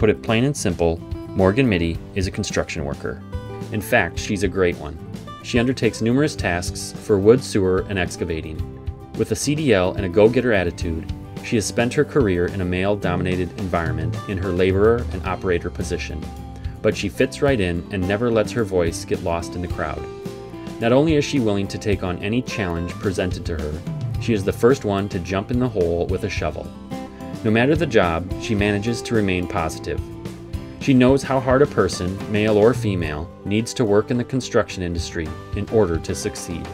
put it plain and simple, Morgan Moede is a construction worker. In fact, she's a great one. She undertakes numerous tasks for wood, sewer, and excavating. With a CDL and a go getter attitude, she has spent her career in a male dominated environment in her laborer and operator position. But she fits right in and never lets her voice get lost in the crowd. Not only is she willing to take on any challenge presented to her, she is the first one to jump in the hole with a shovel. No matter the job, she manages to remain positive. She knows how hard a person, male or female, needs to work in the construction industry in order to succeed.